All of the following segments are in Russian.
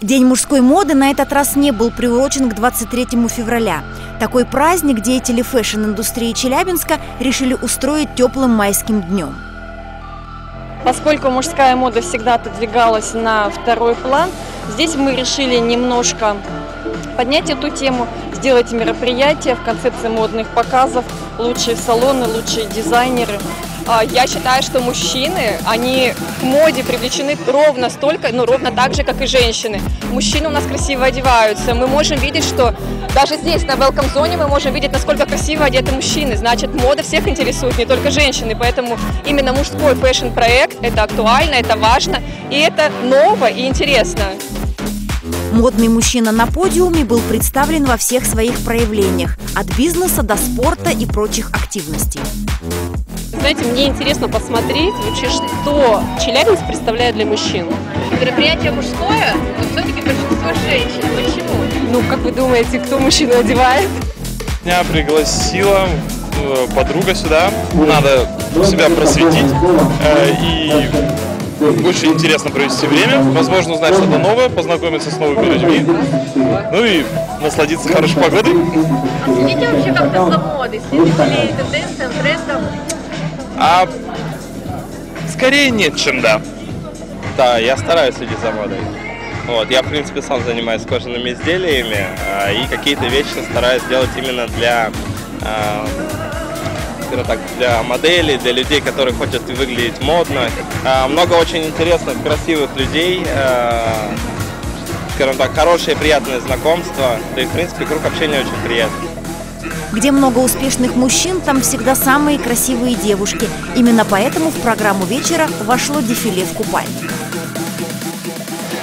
День мужской моды на этот раз не был приурочен к 23 февраля. Такой праздник деятели фэшн-индустрии Челябинска решили устроить теплым майским днем. Поскольку мужская мода всегда отодвигалась на второй план, здесь мы решили немножко поднять эту тему, сделать мероприятие в концепции модных показов, лучшие салоны, лучшие дизайнеры – я считаю, что мужчины, они к моде привлечены ровно столько, ну, ровно так же, как и женщины. Мужчины у нас красиво одеваются. Мы можем видеть, что даже здесь, на Welcome Zone, мы можем видеть, насколько красиво одеты мужчины. Значит, мода всех интересует, не только женщины. Поэтому именно мужской фэшн-проект – это актуально, это важно, и это ново и интересно. Модный мужчина на подиуме был представлен во всех своих проявлениях – от бизнеса до спорта и прочих активностей. Знаете, мне интересно посмотреть вообще, что Челябинск представляет для мужчин. Мероприятие мужское, но все-таки большинство женщин. Почему? Ну, как вы думаете, кто мужчину одевает? Меня пригласила э, подруга сюда. Надо себя просветить э, и очень интересно провести время, возможно, узнать что-то новое, познакомиться с новыми людьми, ну и насладиться хорошей погодой. Следите вообще как-то за модой? Следите ли тенденциям, трендам? А скорее нет, чем да. Да, я стараюсь следить за модой. Вот, я, в принципе, сам занимаюсь кожаными изделиями а, и какие-то вещи стараюсь делать именно для, а, так, для моделей, для людей, которые хотят выглядеть модно. А, много очень интересных, красивых людей, а, скажем так, хорошие, приятные знакомства. Да и, в принципе, круг общения очень приятный. Где много успешных мужчин, там всегда самые красивые девушки. Именно поэтому в программу вечера вошло дефиле в купальниках.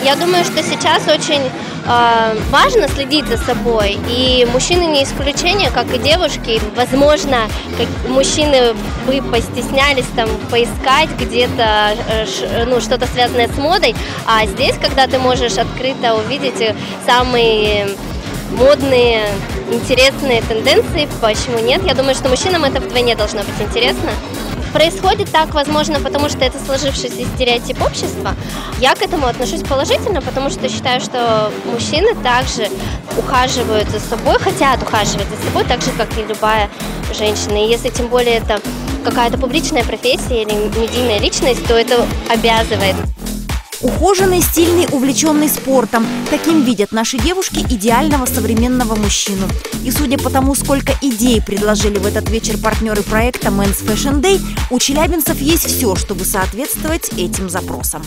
Я думаю, что сейчас очень э, важно следить за собой, и мужчины не исключение, как и девушки. Возможно, как мужчины бы постеснялись там поискать где-то э, ну, что-то связанное с модой, а здесь, когда ты можешь открыто увидеть самые модные, интересные тенденции. Почему нет? Я думаю, что мужчинам это вдвойне должно быть интересно. Происходит так, возможно, потому что это сложившийся стереотип общества. Я к этому отношусь положительно, потому что считаю, что мужчины также ухаживают за собой, хотят ухаживать за собой, так же, как и любая женщина. И если тем более это какая-то публичная профессия или медийная личность, то это обязывает Ухоженный, стильный, увлеченный спортом. Таким видят наши девушки идеального современного мужчину. И судя по тому, сколько идей предложили в этот вечер партнеры проекта Men's Fashion Day, у челябинцев есть все, чтобы соответствовать этим запросам.